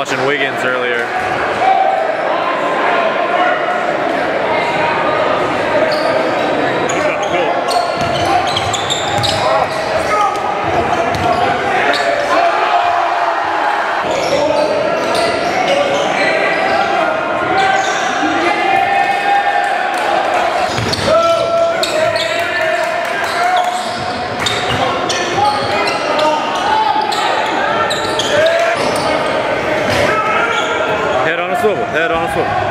watching Wiggins earlier. Head on a swivel, head on swivel.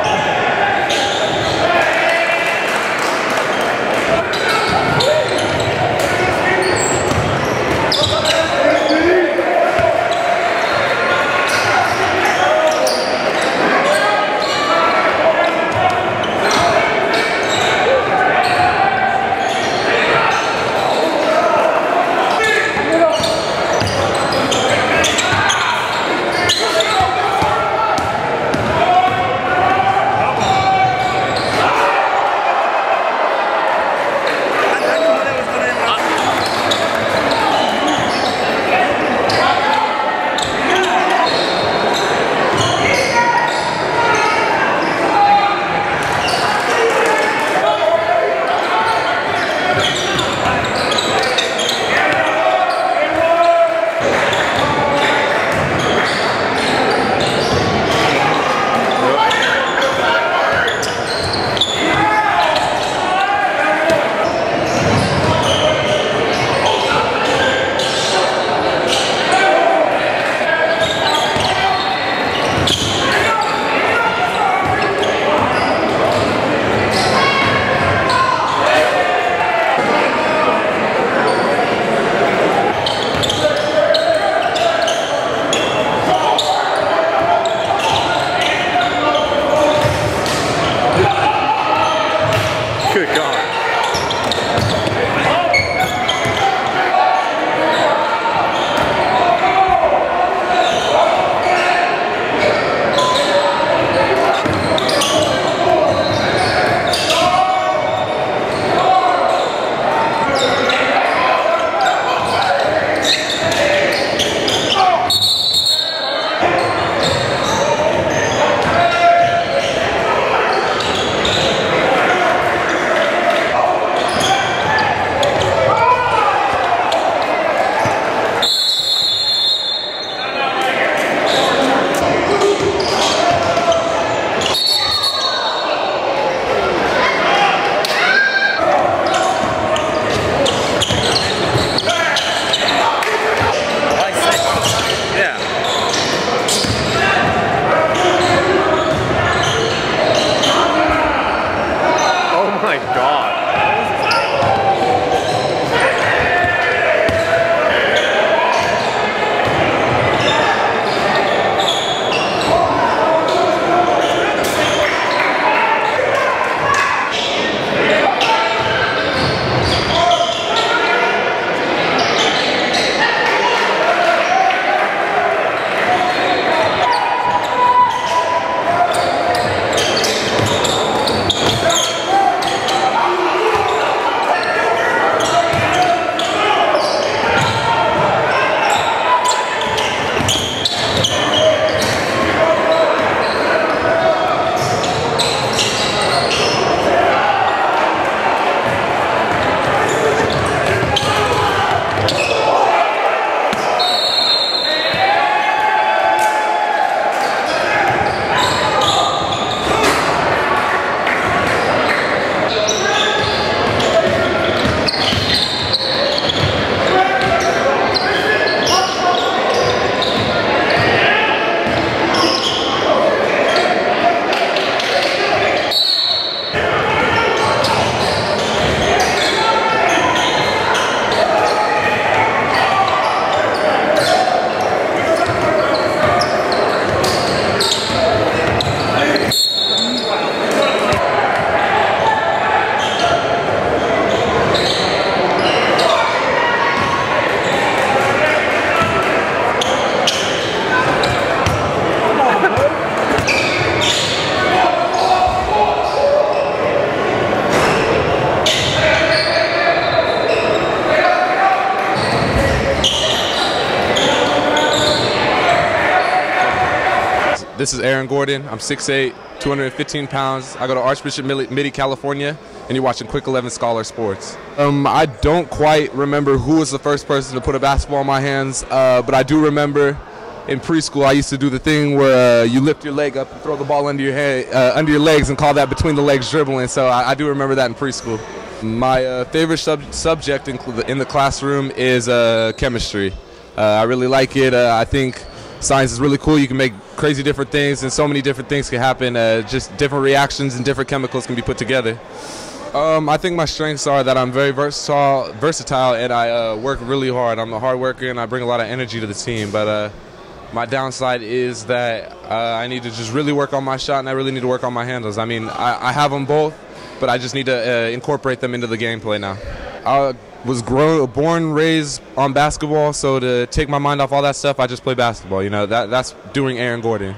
This is Aaron Gordon. I'm 6'8", 215 pounds. I go to Archbishop Mitty, California, and you're watching Qwik 11 Scholar Sports. Um, I don't quite remember who was the first person to put a basketball in my hands, uh, but I do remember in preschool I used to do the thing where uh, you lift your leg up and throw the ball under your head, uh, under your legs, and call that between the legs dribbling. So I, I do remember that in preschool. My uh, favorite sub- subject in, in, the classroom is uh, chemistry. Uh, I really like it. I think science is really cool. You can make crazy different things, and so many different things can happen. Uh, just different reactions and different chemicals can be put together. Um, I think my strengths are that I'm very versatile, versatile, and I uh, work really hard. I'm a hard worker, and I bring a lot of energy to the team. But uh, my downside is that uh, I need to just really work on my shot, and I really need to work on my handles. I mean, I, I have them both, but I just need to uh, incorporate them into the gameplay now. I was grown, born, raised on basketball, so to take my mind off all that stuff, I just play basketball. You know, that that's doing Aaron Gordon.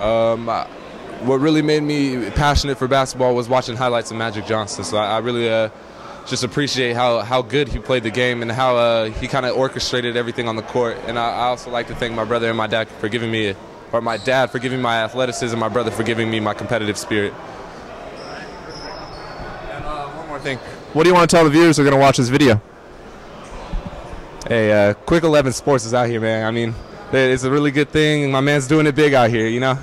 Um, what really made me passionate for basketball was watching highlights of Magic Johnson. So I, I really uh, just appreciate how, how good he played the game and how uh, he kind of orchestrated everything on the court. And I, I, also like to thank my brother and my dad for giving me, or my dad for giving my athleticism, my brother for giving me my competitive spirit. And uh, one more thing. What do you want to tell the viewers who are going to watch this video? Hey, uh, Qwik 11 Sports is out here, man. I mean, it's a really good thing. My man's doing it big out here, you know?